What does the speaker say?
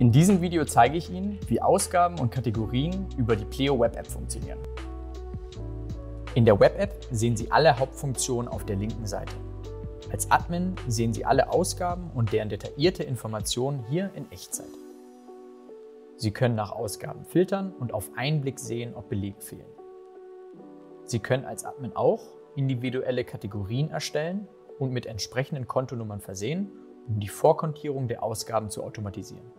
In diesem Video zeige ich Ihnen, wie Ausgaben und Kategorien über die Pleo Web App funktionieren. In der Web App sehen Sie alle Hauptfunktionen auf der linken Seite. Als Admin sehen Sie alle Ausgaben und deren detaillierte Informationen hier in Echtzeit. Sie können nach Ausgaben filtern und auf einen Blick sehen, ob Belege fehlen. Sie können als Admin auch individuelle Kategorien erstellen und mit entsprechenden Kontonummern versehen, um die Vorkontierung der Ausgaben zu automatisieren.